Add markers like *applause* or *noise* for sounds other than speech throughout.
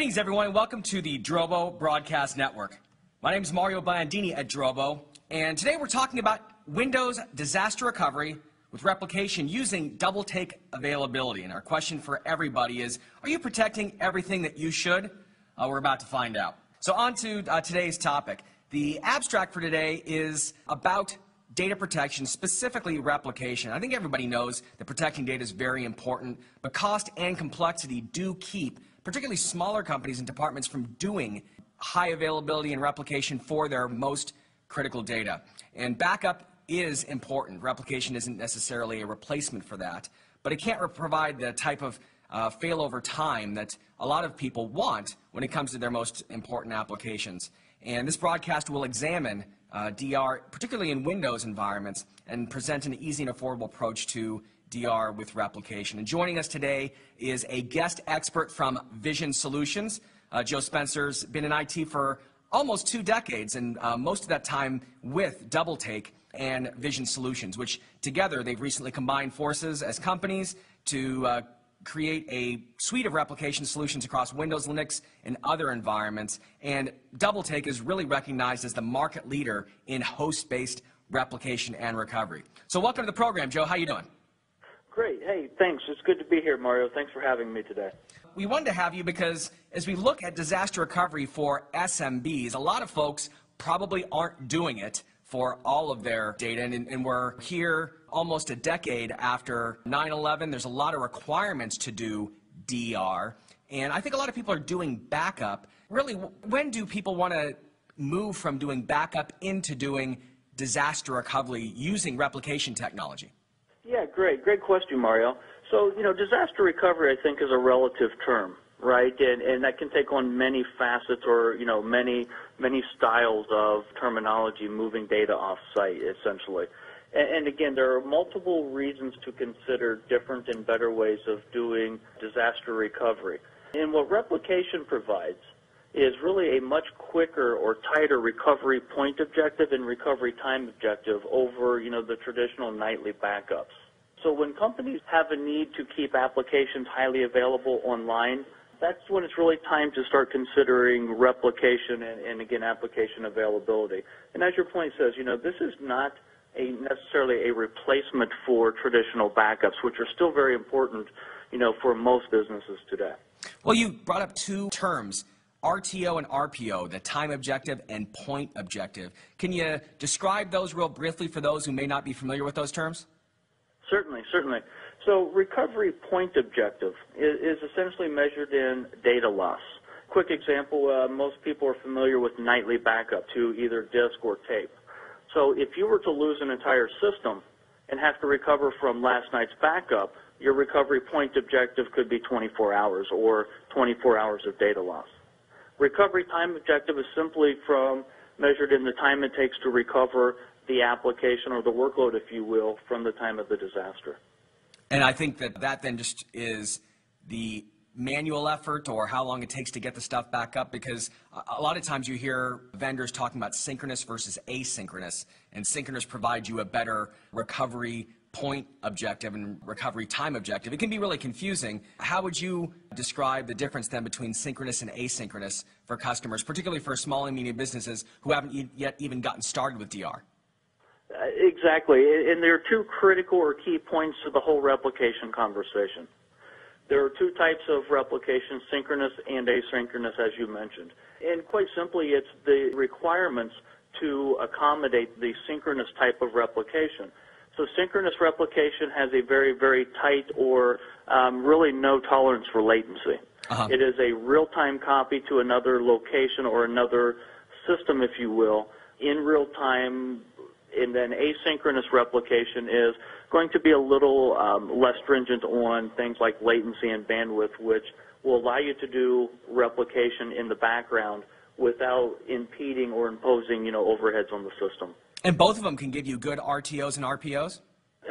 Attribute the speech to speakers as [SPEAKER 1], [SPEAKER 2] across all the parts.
[SPEAKER 1] Greetings, everyone, and welcome to the Drobo Broadcast Network. My name is Mario Biondini at Drobo, and today we're talking about Windows disaster recovery with replication using double take availability. And our question for everybody is Are you protecting everything that you should? Uh, we're about to find out. So, on to uh, today's topic. The abstract for today is about data protection, specifically replication. I think everybody knows that protecting data is very important, but cost and complexity do keep particularly smaller companies and departments from doing high availability and replication for their most critical data. And backup is important. Replication isn't necessarily a replacement for that, but it can't provide the type of uh, failover time that a lot of people want when it comes to their most important applications. And this broadcast will examine uh, DR, particularly in Windows environments, and present an easy and affordable approach to DR with replication. And joining us today is a guest expert from Vision Solutions. Uh, Joe Spencer's been in IT for almost two decades, and uh, most of that time with DoubleTake and Vision Solutions, which together they've recently combined forces as companies to uh, create a suite of replication solutions across Windows, Linux, and other environments. And DoubleTake is really recognized as the market leader in host-based replication and recovery. So welcome to the program, Joe. How are you doing?
[SPEAKER 2] Great. Hey, thanks. It's good to be here, Mario. Thanks for having me today.
[SPEAKER 1] We wanted to have you because as we look at disaster recovery for SMBs, a lot of folks probably aren't doing it for all of their data. And, and we're here almost a decade after 9 11. There's a lot of requirements to do DR. And I think a lot of people are doing backup. Really, when do people want to move from doing backup into doing disaster recovery using replication technology?
[SPEAKER 2] Great. Great question, Mario. So, you know, disaster recovery, I think, is a relative term, right? And, and that can take on many facets or, you know, many, many styles of terminology moving data off site, essentially. And, and again, there are multiple reasons to consider different and better ways of doing disaster recovery. And what replication provides is really a much quicker or tighter recovery point objective and recovery time objective over, you know, the traditional nightly backups. So when companies have a need to keep applications highly available online, that's when it's really time to start considering replication and, and again, application availability. And as your point says, you know, this is not a necessarily a replacement for traditional backups, which are still very important, you know, for most businesses today.
[SPEAKER 1] Well, you brought up two terms RTO and RPO, the time objective and point objective. Can you describe those real briefly for those who may not be familiar with those terms?
[SPEAKER 2] Certainly, certainly. So recovery point objective is, is essentially measured in data loss. Quick example, uh, most people are familiar with nightly backup to either disk or tape. So if you were to lose an entire system and have to recover from last night's backup, your recovery point objective could be 24 hours or 24 hours of data loss. Recovery time objective is simply from measured in the time it takes to recover the application or the workload, if you will, from the time of the disaster.
[SPEAKER 1] And I think that that then just is the manual effort or how long it takes to get the stuff back up because a lot of times you hear vendors talking about synchronous versus asynchronous and synchronous provides you a better recovery point objective and recovery time objective. It can be really confusing. How would you describe the difference then between synchronous and asynchronous for customers, particularly for small and medium businesses who haven't yet even gotten started with DR?
[SPEAKER 2] Uh, exactly. And there are two critical or key points to the whole replication conversation. There are two types of replication, synchronous and asynchronous, as you mentioned. And quite simply, it's the requirements to accommodate the synchronous type of replication. So synchronous replication has a very, very tight or um, really no tolerance for latency. Uh-huh. It is a real-time copy to another location or another system, if you will, in real time. And then asynchronous replication is going to be a little um, less stringent on things like latency and bandwidth, which will allow you to do replication in the background without impeding or imposing, you know, overheads on the system.
[SPEAKER 1] And both of them can give you good RTOs and RPOs?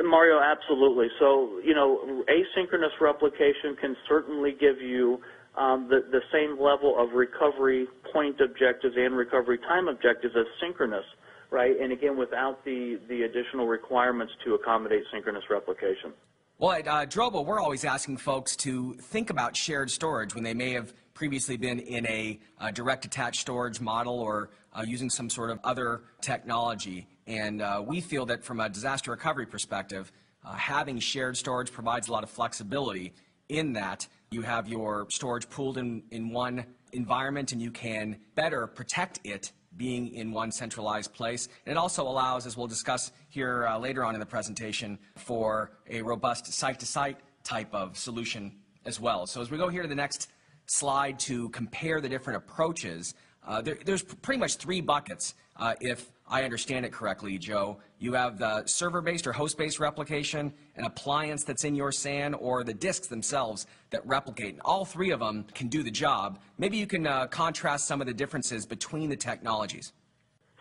[SPEAKER 2] Mario, absolutely. So, you know, asynchronous replication can certainly give you um, the, the same level of recovery point objectives and recovery time objectives as synchronous, right? And again, without the, the additional requirements to accommodate synchronous replication.
[SPEAKER 1] Well, at uh, Drobo, we're always asking folks to think about shared storage when they may have previously been in a, a direct attached storage model or uh, using some sort of other technology. And uh, we feel that from a disaster recovery perspective, uh, having shared storage provides a lot of flexibility in that you have your storage pooled in, in one environment and you can better protect it being in one centralized place. And it also allows, as we'll discuss here uh, later on in the presentation, for a robust site-to-site type of solution as well. So as we go here to the next slide to compare the different approaches, uh, there, there's pretty much three buckets, uh, if I understand it correctly, Joe. You have the server-based or host-based replication, an appliance that's in your SAN, or the disks themselves that replicate. And all three of them can do the job. Maybe you can uh, contrast some of the differences between the technologies.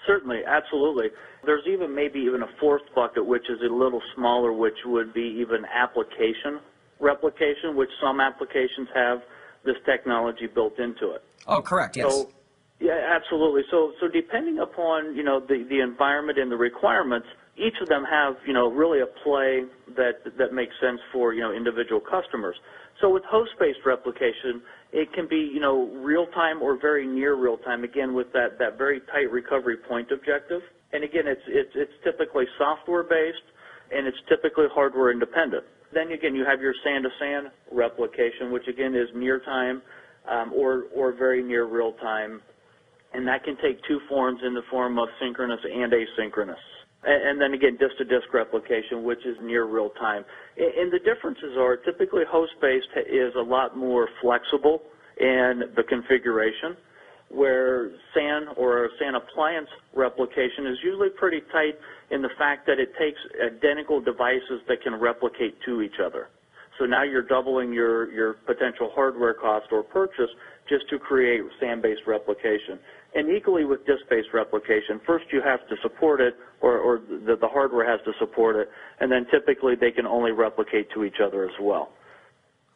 [SPEAKER 2] Certainly, absolutely. There's even maybe even a fourth bucket, which is a little smaller, which would be even application replication, which some applications have this technology built into it.
[SPEAKER 1] Oh, correct. Yes.
[SPEAKER 2] So, yeah, absolutely. So, so depending upon you know the the environment and the requirements, each of them have you know really a play that that makes sense for you know individual customers. So with host-based replication, it can be you know real time or very near real time. Again, with that that very tight recovery point objective. And again, it's it's it's typically software based, and it's typically hardware independent. Then again, you have your SAN to SAN replication, which again is near time um, or or very near real time and that can take two forms in the form of synchronous and asynchronous. And then again, disk-to-disk replication, which is near real time. And the differences are typically host-based is a lot more flexible in the configuration, where SAN or SAN appliance replication is usually pretty tight in the fact that it takes identical devices that can replicate to each other. So now you're doubling your, your potential hardware cost or purchase just to create SAN-based replication. And equally with disk-based replication, first you have to support it, or, or the, the hardware has to support it, and then typically they can only replicate to each other as well.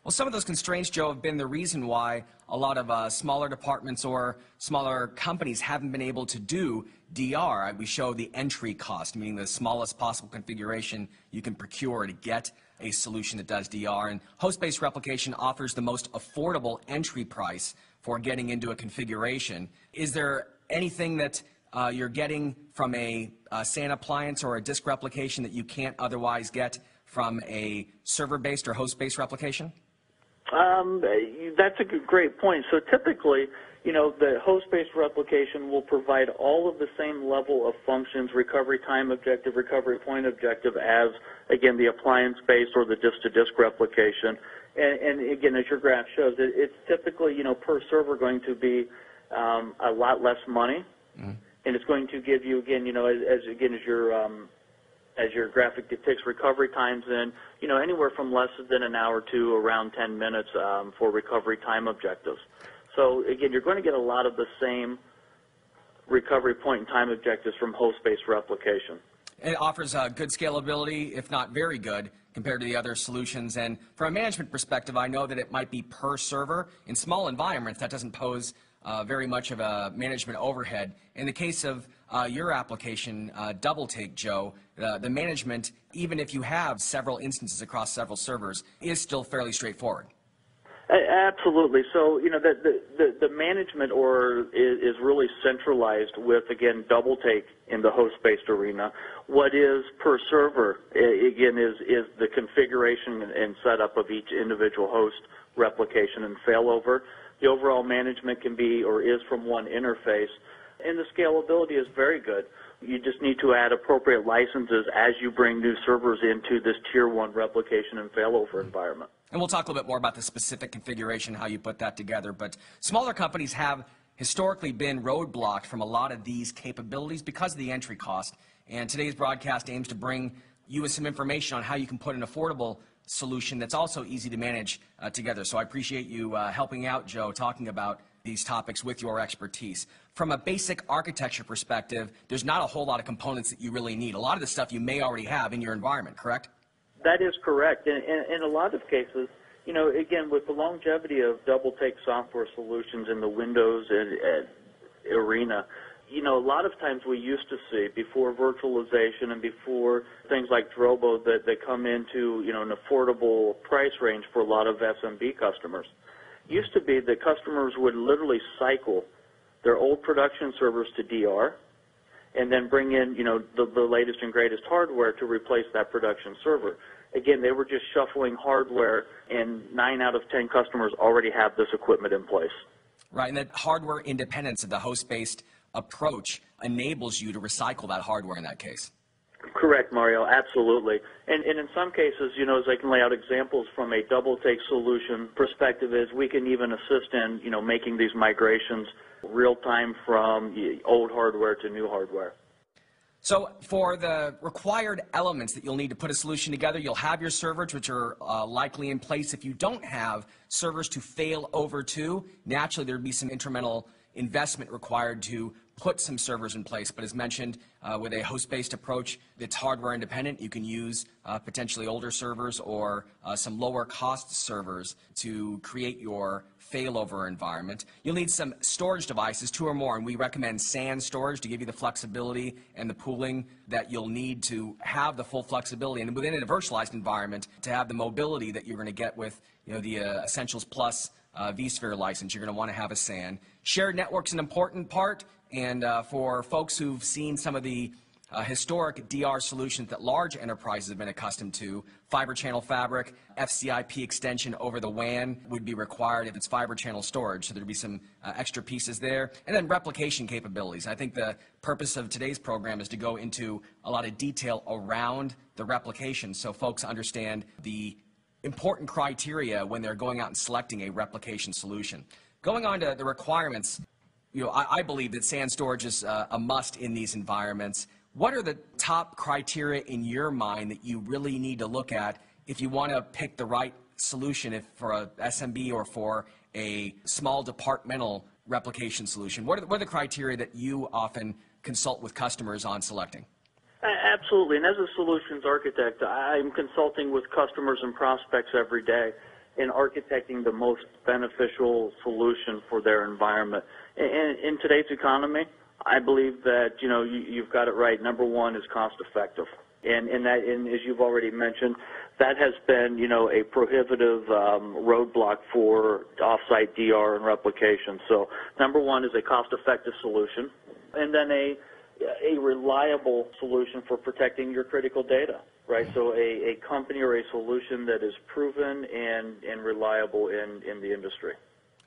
[SPEAKER 1] Well, some of those constraints, Joe, have been the reason why a lot of uh, smaller departments or smaller companies haven't been able to do DR. We show the entry cost, meaning the smallest possible configuration you can procure to get a solution that does DR. And host-based replication offers the most affordable entry price for getting into a configuration. Is there anything that uh, you're getting from a, a SAN appliance or a disk replication that you can't otherwise get from a server-based or host-based replication?
[SPEAKER 2] Um, that's a great point. So typically, you know, the host-based replication will provide all of the same level of functions, recovery time objective, recovery point objective, as, again, the appliance-based or the disk-to-disk replication. And, and, again, as your graph shows, it, it's typically, you know, per server going to be um, a lot less money. Mm-hmm. And it's going to give you, again, you know, as, as again, as your um, as your graphic depicts recovery times in, you know, anywhere from less than an hour to around 10 minutes um, for recovery time objectives. So again, you're going to get a lot of the same recovery point and time objectives from host-based replication.
[SPEAKER 1] It offers uh, good scalability, if not very good, compared to the other solutions. And from a management perspective, I know that it might be per server. In small environments, that doesn't pose uh, very much of a management overhead. In the case of uh, your application, uh, DoubleTake, Joe, the management, even if you have several instances across several servers, is still fairly straightforward.
[SPEAKER 2] Absolutely. So, you know, the, the, the management or is, is really centralized with, again, DoubleTake in the host-based arena. What is per server, again, is, is the configuration and setup of each individual host replication and failover. The overall management can be or is from one interface, and the scalability is very good. You just need to add appropriate licenses as you bring new servers into this tier one replication and failover environment.
[SPEAKER 1] And we'll talk a little bit more about the specific configuration, how you put that together. But smaller companies have historically been roadblocked from a lot of these capabilities because of the entry cost. And today's broadcast aims to bring you with some information on how you can put an affordable solution that's also easy to manage uh, together. So I appreciate you uh, helping out, Joe, talking about these topics with your expertise. From a basic architecture perspective, there's not a whole lot of components that you really need. A lot of the stuff you may already have in your environment, correct?
[SPEAKER 2] That is correct. In, in, in a lot of cases, you know, again, with the longevity of DoubleTake software solutions in the Windows and, and arena, you know, a lot of times we used to see before virtualization and before things like Drobo that, that come into, you know, an affordable price range for a lot of SMB customers. used to be that customers would literally cycle their old production servers to DR and then bring in, you know, the, the latest and greatest hardware to replace that production server. Again, they were just shuffling hardware, and nine out of ten customers already have this equipment in place.
[SPEAKER 1] Right, and that hardware independence of the host-based approach enables you to recycle that hardware in that case.
[SPEAKER 2] Correct, Mario. Absolutely. And, and in some cases, you know, as I can lay out examples from a double take solution perspective, is we can even assist in, you know, making these migrations real time from old hardware to new hardware.
[SPEAKER 1] So for the required elements that you'll need to put a solution together, you'll have your servers, which are uh, likely in place. If you don't have servers to fail over to, naturally there'd be some incremental investment required to put some servers in place. But as mentioned, uh, with a host-based approach that's hardware independent, you can use uh, potentially older servers or uh, some lower cost servers to create your failover environment. You'll need some storage devices, two or more, and we recommend SAN storage to give you the flexibility and the pooling that you'll need to have the full flexibility and within a virtualized environment to have the mobility that you're going to get with you know, the uh, Essentials Plus uh, vSphere license. You're going to want to have a SAN. Shared network's an important part, and uh, for folks who've seen some of the uh, historic DR solutions that large enterprises have been accustomed to, fiber channel fabric, FCIP extension over the WAN would be required if it's fiber channel storage, so there'd be some uh, extra pieces there. And then replication capabilities. I think the purpose of today's program is to go into a lot of detail around the replication so folks understand the important criteria when they're going out and selecting a replication solution. Going on to the requirements, you know, I, I believe that SAN storage is uh, a must in these environments. What are the top criteria in your mind that you really need to look at if you want to pick the right solution if for a SMB or for a small departmental replication solution? What are, the, what are the criteria that you often consult with customers on selecting?
[SPEAKER 2] Absolutely. And as a solutions architect, I'm consulting with customers and prospects every day in architecting the most beneficial solution for their environment. In, in today's economy, I believe that you know you, have got it right. Number one is cost effective, and and that and as you've already mentioned, that has been you know a prohibitive um, roadblock for offsite DR and replication. So number one is a cost effective solution, and then a a reliable solution for protecting your critical data, right? So a, a company or a solution that is proven and, and reliable in, in the industry.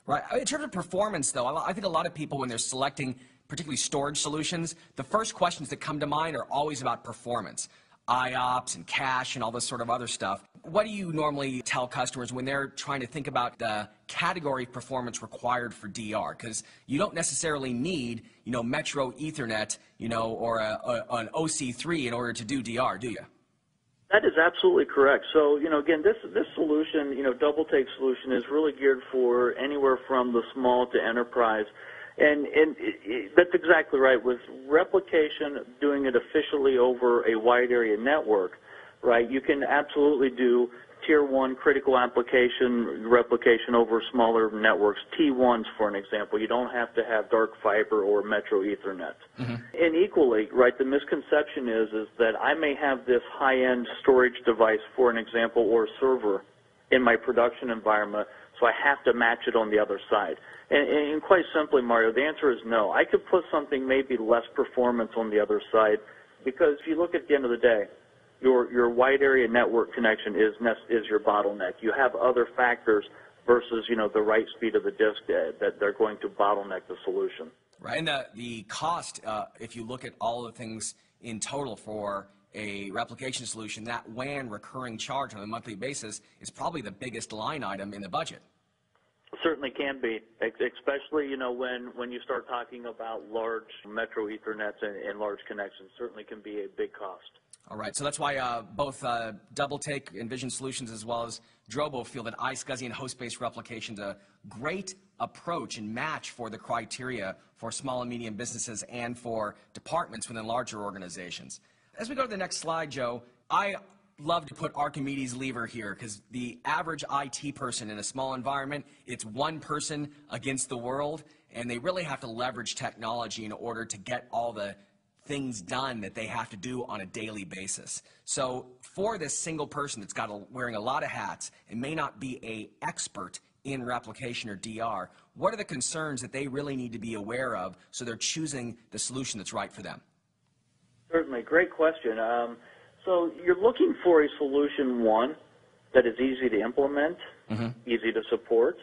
[SPEAKER 1] Right. Uh, in terms of performance, though, I think a lot of people, when they're selecting particularly storage solutions, the first questions that come to mind are always about performance. IOPS and cache and all this sort of other stuff. What do you normally tell customers when they're trying to think about the category performance required for DR? Because you don't necessarily need, you know, Metro Ethernet, you know, or a, a, an OC3 in order to do DR, do you?
[SPEAKER 2] That is absolutely correct. So, you know, again, this this solution, you know, double take solution is really geared for anywhere from the small to enterprise. And, and it, it, that's exactly right. With replication, doing it officially over a wide area network, right, you can absolutely do tier one critical application replication over smaller networks, T1s for an example. You don't have to have dark fiber or metro ethernet. Mm-hmm. And equally, right, the misconception is, is that I may have this high-end storage device, for an example, or server in my production environment, so I have to match it on the other side. And, and quite simply, Mario, the answer is no. I could put something maybe less performance on the other side because if you look at the end of the day, your your wide area network connection is is your bottleneck. You have other factors versus you know the write speed of the disk that, they're going to bottleneck the solution.
[SPEAKER 1] Right, and the the cost, uh, if you look at all the things in total for a replication solution, that WAN recurring charge on a monthly basis is probably the biggest line item in the budget.
[SPEAKER 2] Certainly can be, especially you know when when you start talking about large metro Ethernets and, and large connections. Certainly can be a big cost.
[SPEAKER 1] All right, so that's why uh, both uh, DoubleTake and Vision Solutions as well as Drobo feel that iSCSI and host-based replication is a great approach and match for the criteria for small and medium businesses and for departments within larger organizations. As we go to the next slide, Joe, I love to put Archimedes' lever here because the average IT person in a small environment, it's one person against the world, and they really have to leverage technology in order to get all the things done that they have to do on a daily basis. So for this single person that's got a, wearing a lot of hats and may not be a expert in replication or DR, what are the concerns that they really need to be aware of so they're choosing the solution that's right for them?
[SPEAKER 2] Certainly, great question. Um, so you're looking for a solution, one, that is easy to implement, mm-hmm. easy to support,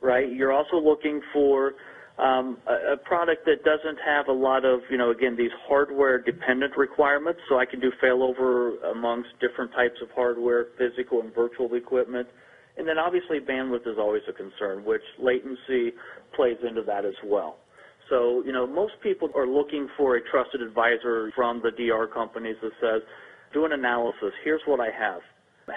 [SPEAKER 2] right? You're also looking for um, a, a, product that doesn't have a lot of, you know, again, these hardware dependent requirements. So I can do failover amongst different types of hardware, physical and virtual equipment. And then obviously bandwidth is always a concern, which latency plays into that as well. So, you know, most people are looking for a trusted advisor from the DR companies that says, do an analysis. Here's what I have.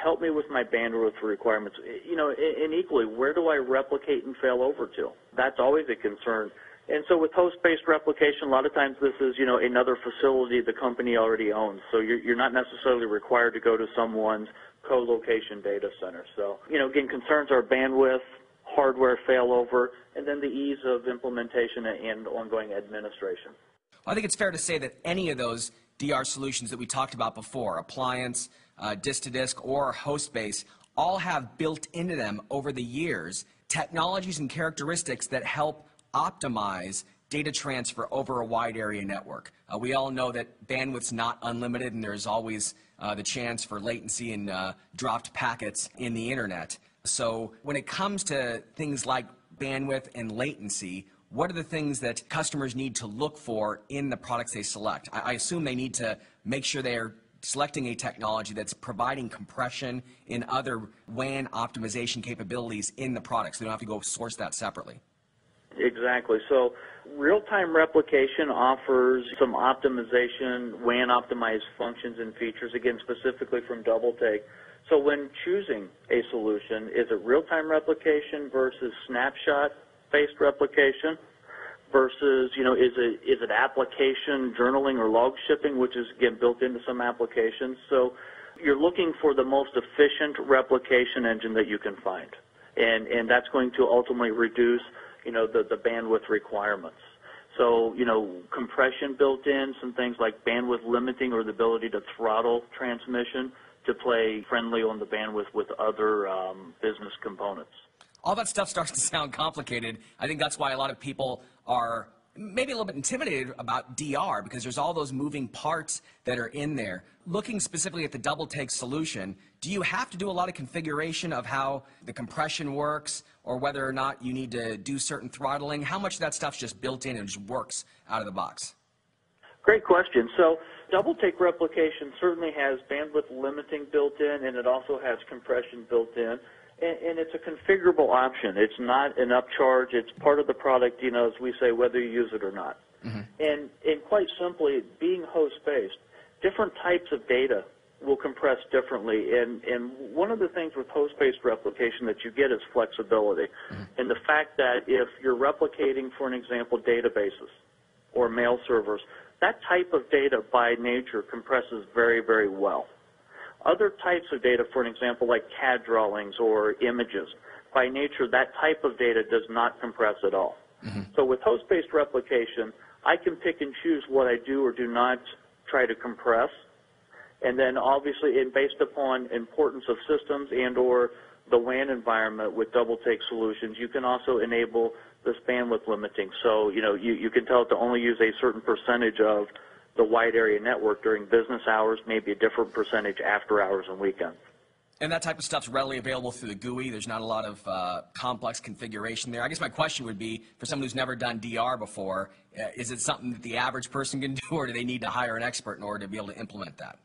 [SPEAKER 2] Help me with my bandwidth requirements. You know, and equally, where do I replicate and fail over to? That's always a concern. And so with host-based replication, a lot of times this is, you know, another facility the company already owns. So you're, you're not necessarily required to go to someone's co-location data center. So, you know, again, concerns are bandwidth, hardware failover, and then the ease of implementation and ongoing administration.
[SPEAKER 1] I think it's fair to say that any of those DR solutions that we talked about before, appliance, uh, disk to disk, or host base, all have built into them over the years technologies and characteristics that help optimize data transfer over a wide area network. Uh, we all know that bandwidth's not unlimited and there's always uh, the chance for latency and uh, dropped packets in the internet. So when it comes to things like bandwidth and latency, what are the things that customers need to look for in the products they select? I, I assume they need to make sure they're selecting a technology that's providing compression and other WAN optimization capabilities in the products. So they don't have to go source that separately.
[SPEAKER 2] Exactly. So real-time replication offers some optimization, WAN optimized functions and features, again, specifically from DoubleTake. So when choosing a solution, is it real-time replication versus snapshot based replication versus, you know, is it, is it application journaling or log shipping, which is, again, built into some applications. So you're looking for the most efficient replication engine that you can find. And, and that's going to ultimately reduce, you know, the, the bandwidth requirements. So, you know, compression built in, some things like bandwidth limiting or the ability to throttle transmission to play friendly on the bandwidth with other um, business components
[SPEAKER 1] all that stuff starts to sound complicated. I think that's why a lot of people are maybe a little bit intimidated about DR because there's all those moving parts that are in there. Looking specifically at the DoubleTake solution, do you have to do a lot of configuration of how the compression works or whether or not you need to do certain throttling? How much of that stuff's just built in and just works out of the box?
[SPEAKER 2] Great question. So DoubleTake replication certainly has bandwidth limiting built in and it also has compression built in and, and it's a configurable option. It's not an upcharge. It's part of the product, you know, as we say, whether you use it or not. Mm-hmm. And, and quite simply, being host-based, different types of data will compress differently. And, and one of the things with host-based replication that you get is flexibility. Mm-hmm. And the fact that if you're replicating, for an example, databases or mail servers, that type of data by nature compresses very, very well. Other types of data, for an example, like CAD drawings or images, by nature, that type of data does not compress at all. Mm-hmm. So with host-based replication, I can pick and choose what I do or do not try to compress. And then obviously, and based upon importance of systems and or the WAN environment with DoubleTake solutions, you can also enable this bandwidth limiting. So, you know, you, you can tell it to only use a certain percentage of the wide area network during business hours, maybe a different percentage after hours and weekends.
[SPEAKER 1] And that type of stuff's readily available through the GUI. There's not a lot of uh, complex configuration there. I guess my question would be, for someone who's never done DR before, uh, is it something that the average person can *laughs* do, or do they need to hire an expert in order to be able to implement that?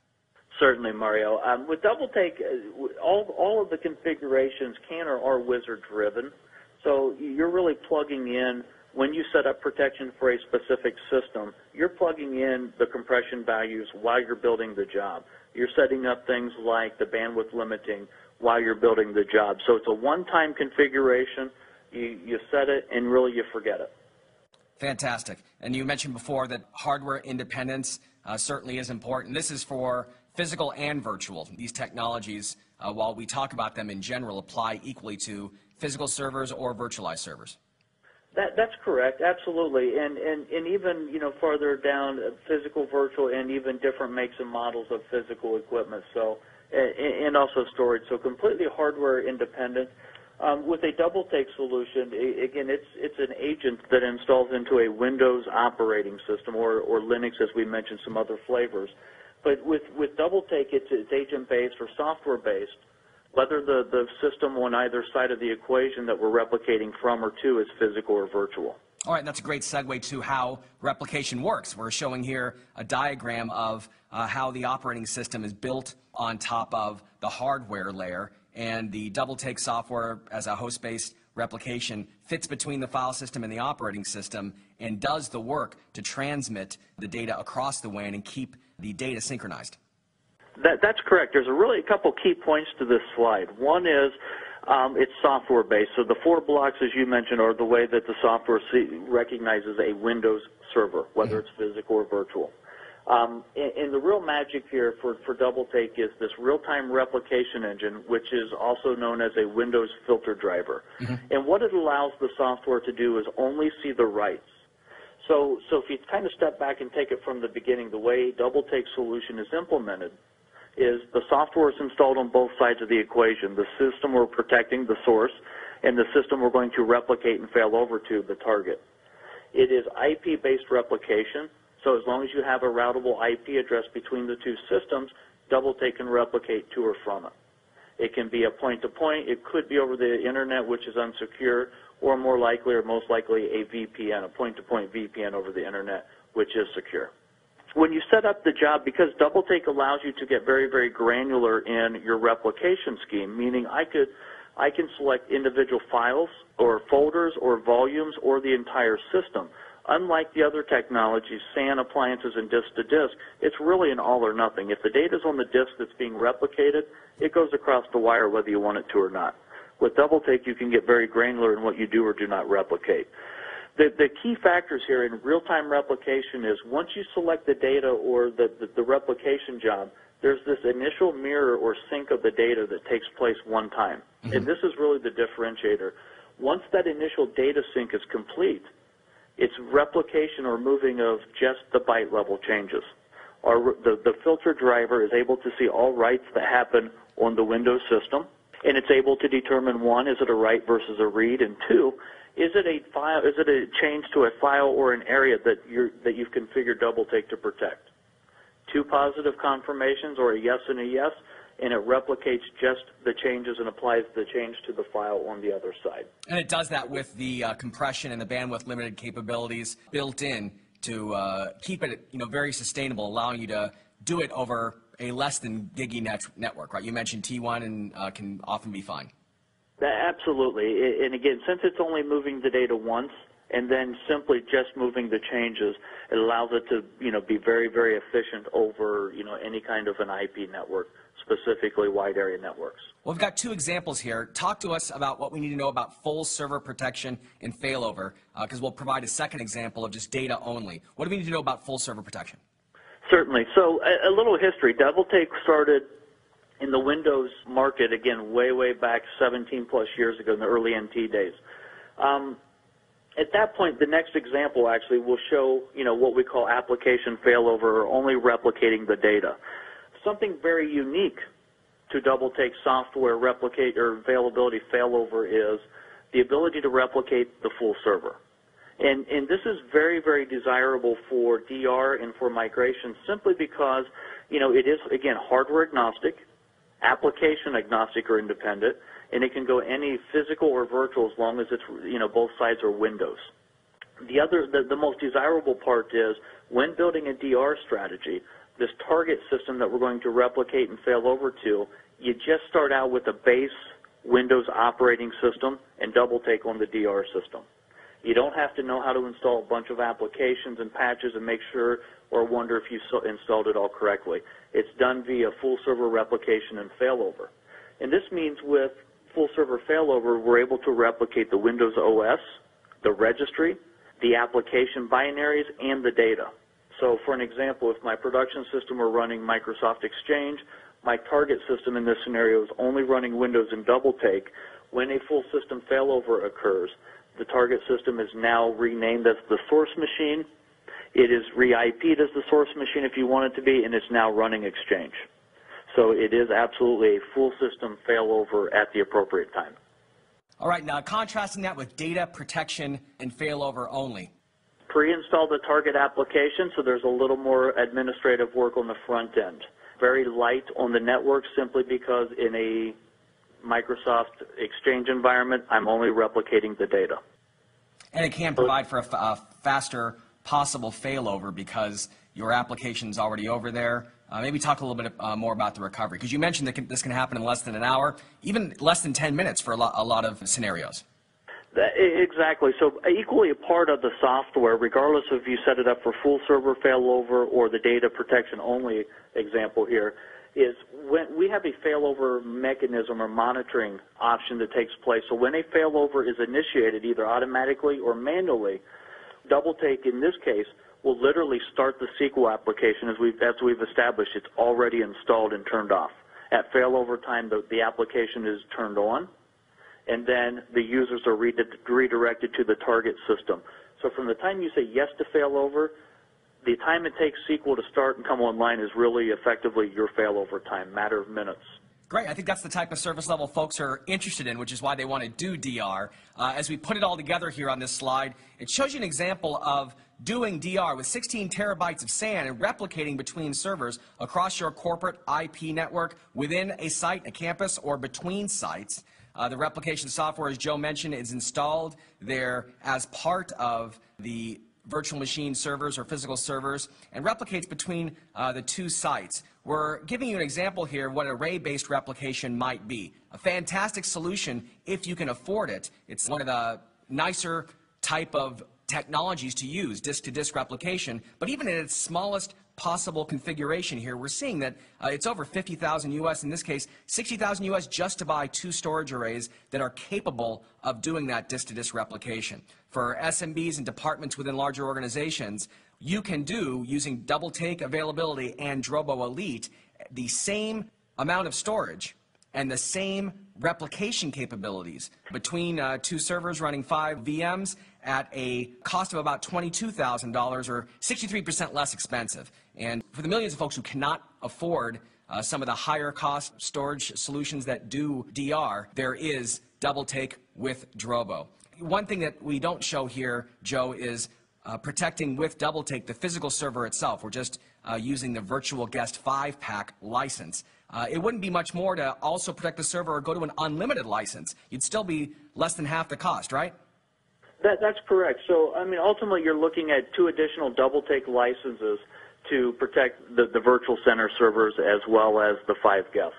[SPEAKER 2] Certainly, Mario. Um, with DoubleTake, uh, all, all of the configurations can or are wizard driven. So you're really plugging in when you set up protection for a specific system, you're plugging in the compression values while you're building the job. You're setting up things like the bandwidth limiting while you're building the job. So it's a one-time configuration. You, you set it and really you forget it.
[SPEAKER 1] Fantastic. And you mentioned before that hardware independence uh, certainly is important. This is for physical and virtual. These technologies, uh, while we talk about them in general, apply equally to physical servers or virtualized servers.
[SPEAKER 2] That, that's correct, absolutely, and, and and even you know farther down, uh, physical, virtual, and even different makes and models of physical equipment. So, and, and also storage. So completely hardware independent. Um, with a double take solution, again, it's it's an agent that installs into a Windows operating system or, or Linux, as we mentioned, some other flavors. But with, with double take, it's, it's agent based or software based. Whether the, the system on either side of the equation that we're replicating from or to is physical or virtual.
[SPEAKER 1] All right, that's a great segue to how replication works. We're showing here a diagram of uh, how the operating system is built on top of the hardware layer and the double take software as a host-based replication fits between the file system and the operating system and does the work to transmit the data across the WAN and keep the data synchronized.
[SPEAKER 2] That, that's correct. There's a really a couple key points to this slide. One is um, it's software based. So the four blocks, as you mentioned, are the way that the software recognizes a Windows server, whether it's physical or virtual. Um, and, and, the real magic here for, for DoubleTake is this real-time replication engine, which is also known as a Windows filter driver. Mm-hmm. And what it allows the software to do is only see the writes. So, so if you kind of step back and take it from the beginning, the way DoubleTake solution is implemented is the software is installed on both sides of the equation. The system we're protecting, the source, and the system we're going to replicate and fail over to, the target. It is IP-based replication, so as long as you have a routable IP address between the two systems, DoubleTake can replicate to or from it. It can be a point-to-point. -point. It could be over the internet, which is unsecure, or more likely or most likely a VPN, a point-to-point -point VPN over the internet, which is secure. When you set up the job, because DoubleTake allows you to get very, very granular in your replication scheme, meaning I could I can select individual files or folders or volumes or the entire system. Unlike the other technologies, SAN appliances and disk to disk, it's really an all or nothing. If the data is on the disk that's being replicated, it goes across the wire whether you want it to or not. With DoubleTake, you can get very granular in what you do or do not replicate. The, the key factors here in real-time replication is once you select the data or the, the, the replication job, there's this initial mirror or sync of the data that takes place one time. Mm-hmm. And this is really the differentiator. Once that initial data sync is complete, it's replication or moving of just the byte level changes. Our, the, the filter driver is able to see all writes that happen on the Windows system, and it's able to determine one, is it a write versus a read, and two, is it a file, is it a change to a file or an area that you're, that you've configured DoubleTake to protect? Two positive confirmations or a yes and a yes, and it replicates just the changes and applies the change to the file on the other side.
[SPEAKER 1] And it does that with the uh, compression and the bandwidth limited capabilities built in to uh, keep it you know, very sustainable, allowing you to do it over a less than giggy net network, right? You mentioned T1 and uh, can often be fine.
[SPEAKER 2] Absolutely. And again, since it's only moving the data once, and then simply just moving the changes, it allows it to, you know, be very, very efficient over, you know, any kind of an IP network specifically wide area networks.
[SPEAKER 1] Well, we've got two examples here. Talk to us about what we need to know about full server protection and failover, because uh, we'll provide a second example of just data only. What do we need to know about full server protection?
[SPEAKER 2] Certainly. So a, a little history. DoubleTake started in the Windows market, again, way, way back 17 plus years ago in the early NT days. Um, at that point, the next example actually will show, you know, what we call application failover or only replicating the data something very unique to DoubleTake software replicate or availability failover is the ability to replicate the full server. And, and this is very, very desirable for DR and for migration simply because, you know, it is, again, hardware agnostic, application agnostic or independent, and it can go any physical or virtual as long as it's, you know, both sides are Windows. The other, the, the most desirable part is when building a DR strategy, this target system that we're going to replicate and fail over to, you just start out with a base Windows operating system and double take on the DR system. You don't have to know how to install a bunch of applications and patches and make sure or wonder if you installed it all correctly. It's done via full server replication and failover. And this means with full server failover, we're able to replicate the Windows OS, the registry, the application binaries, and the data. So for an example, if my production system were running Microsoft Exchange, my target system in this scenario is only running Windows and DoubleTake. When a full system failover occurs, the target system is now renamed as the source machine. It is re-IP'd as the source machine if you want it to be, and it's now running Exchange. So it is absolutely a full system failover at the appropriate time.
[SPEAKER 1] All right, now contrasting that with data protection and failover only.
[SPEAKER 2] Pre-install the target application, so there's a little more administrative work on the front end. Very light on the network simply because in a Microsoft Exchange environment, I'm only replicating the data.
[SPEAKER 1] And it can provide for a, a faster possible failover because your application is already over there. Uh, maybe talk a little bit uh, more about the recovery because you mentioned that can, this can happen in less than an hour, even less than 10 minutes for a lot, a lot of scenarios.
[SPEAKER 2] Exactly. So equally a part of the software, regardless if you set it up for full server failover or the data protection only example here, is when we have a failover mechanism or monitoring option that takes place. So when a failover is initiated, either automatically or manually, DoubleTake in this case will literally start the SQL application as we've, as we've established. It's already installed and turned off. At failover time, the, the application is turned on, and then the users are redirected to the target system. So from the time you say yes to failover the time it takes SQL to start and come online is really effectively your failover time, matter of minutes.
[SPEAKER 1] Great. I think that's the type of service level folks are interested in, which is why they want to do DR. Uh, as we put it all together here on this slide, it shows you an example of doing DR with 16 terabytes of SAN and replicating between servers across your corporate IP network within a site, a campus, or between sites. Uh, the replication software, as Joe mentioned, is installed there as part of the virtual machine servers or physical servers and replicates between uh, the two sites. We're giving you an example here of what array-based replication might be. A fantastic solution if you can afford it. It's one of the nicer type of technologies to use, disk-to-disk -disk replication, but even in its smallest possible configuration here, we're seeing that uh, it's over 50,000 US, in this case, 60,000 US just to buy two storage arrays that are capable of doing that disk-to-disk -disk replication. For SMBs and departments within larger organizations, you can do, using double take availability and Drobo Elite, the same amount of storage and the same replication capabilities between uh, two servers running five VMs at a cost of about $22,000 or 63% less expensive. And for the millions of folks who cannot afford uh, some of the higher cost storage solutions that do DR, there is double take with Drobo. One thing that we don't show here, Joe, is uh, protecting with double take the physical server itself. We're just uh, using the virtual guest five pack license. Uh, it wouldn't be much more to also protect the server or go to an unlimited license. You'd still be less than half the cost, right?
[SPEAKER 2] That, that's correct. So, I mean, ultimately, you're looking at two additional double take licenses to protect the, the virtual center servers as well as the five guests.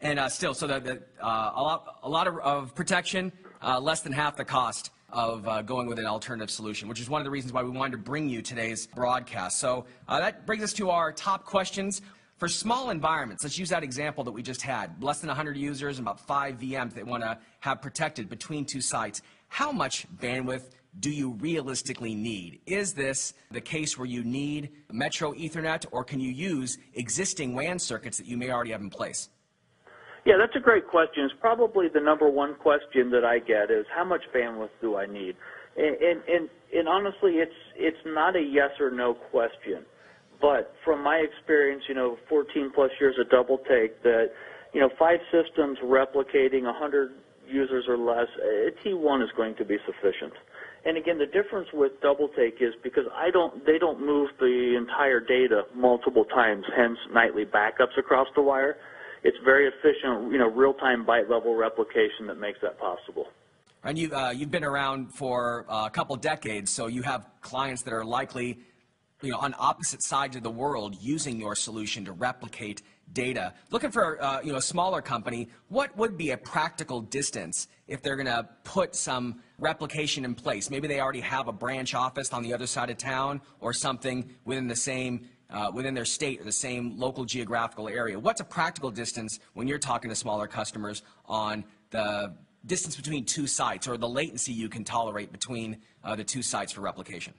[SPEAKER 1] And uh, still, so that, uh, a lot, a lot of, of protection, uh, less than half the cost of uh, going with an alternative solution, which is one of the reasons why we wanted to bring you today's broadcast. So uh, that brings us to our top questions. For small environments, let's use that example that we just had, less than 100 users and about five VMs that want to have protected between two sites. How much bandwidth do you realistically need? Is this the case where you need Metro Ethernet, or can you use existing WAN circuits that you may already have in place?
[SPEAKER 2] Yeah, that's a great question. It's probably the number one question that I get is how much bandwidth do I need? And, and, and, honestly, it's, it's not a yes or no question. But from my experience, you know, 14 plus years of double take, that, you know, five systems replicating 100 users or less, eh, a T1 is going to be sufficient. And again, the difference with double take is because I don't, they don't move the entire data multiple times, hence nightly backups across the wire. It's very efficient, you know, real-time byte level replication that makes that possible.
[SPEAKER 1] And you, uh, you've been around for a couple decades, so you have clients that are likely, you know, on opposite sides of the world using your solution to replicate data. Looking for uh, you know, a smaller company, what would be a practical distance if they're going to put some replication in place? Maybe they already have a branch office on the other side of town or something within the same uh, within their state or the same local geographical area. What's a practical distance when you're talking to smaller customers on the distance between two sites or the latency you can tolerate between uh, the two sites for replication?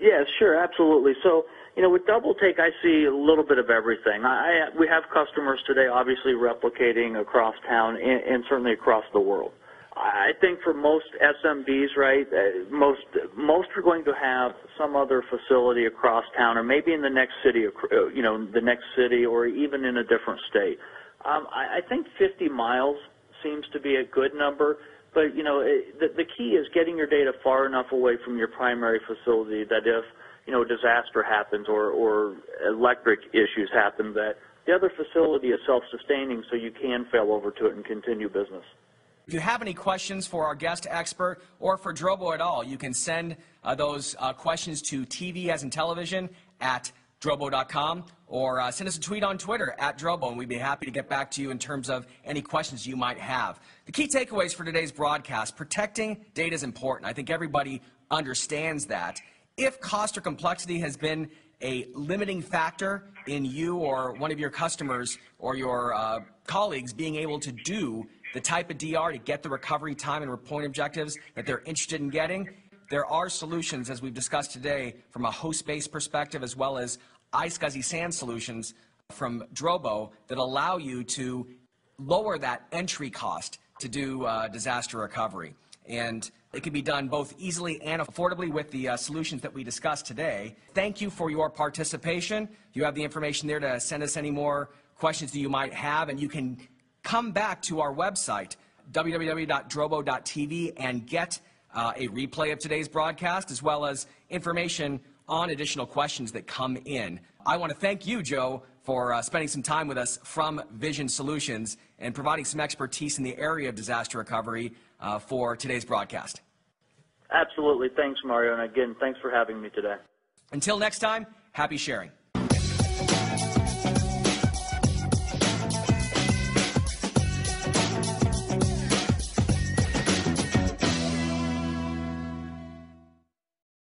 [SPEAKER 2] Yes, sure, absolutely. So you know, with Double Take, I see a little bit of everything. I, we have customers today, obviously replicating across town and, and certainly across the world. I think for most SMBs, right, uh, most most are going to have some other facility across town, or maybe in the next city, uh, you know, the next city, or even in a different state. Um, I, I think 50 miles seems to be a good number But you know, it, the, the key is getting your data far enough away from your primary facility that if you know disaster happens or or electric issues happen, that the other facility is self-sustaining, so you can fail over to it and continue business.
[SPEAKER 1] If you have any questions for our guest expert or for Drobo at all, you can send uh, those uh, questions to TV as in television at drobo.com or uh, send us a tweet on Twitter at Drobo, and we'd be happy to get back to you in terms of any questions you might have. The key takeaways for today's broadcast protecting data is important. I think everybody understands that. If cost or complexity has been a limiting factor in you or one of your customers or your uh, colleagues being able to do the type of DR to get the recovery time and reporting objectives that they're interested in getting, there are solutions, as we've discussed today, from a host-based perspective as well as iSCSI SAN solutions from Drobo that allow you to lower that entry cost to do uh, disaster recovery. And it can be done both easily and affordably with the uh, solutions that we discussed today. Thank you for your participation. You have the information there to send us any more questions that you might have, and you can come back to our website, www.drobo.tv, and get uh, a replay of today's broadcast as well as information on additional questions that come in. I want to thank you, Joe, for uh, spending some time with us from Vision Solutions and providing some expertise in the area of disaster recovery uh, for today's broadcast.
[SPEAKER 2] Absolutely. Thanks, Mario. And again, thanks for having me today.
[SPEAKER 1] Until next time, happy sharing.